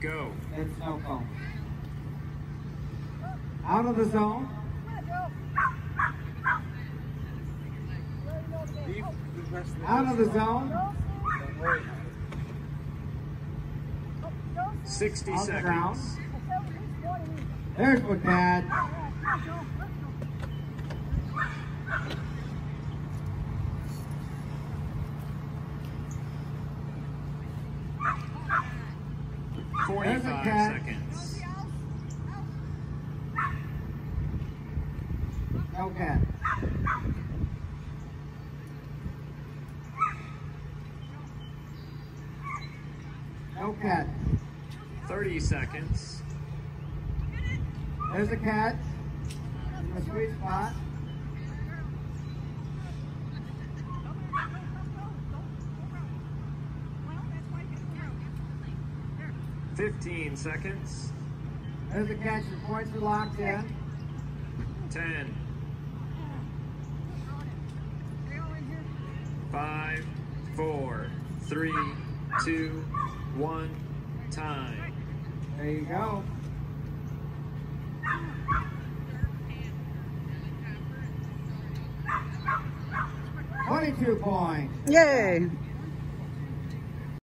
Go. It's no cone. Out of the zone. Out of the zone. 60 On the seconds. There's McCad. There's a 45 cat. seconds. No cat. No cat. 30 seconds. There's a cat. In the sweet spot. Fifteen seconds. There's a catch. The points are locked in. Ten. Five, four, three, two, one. Time. There you go. Twenty-two points. Yay.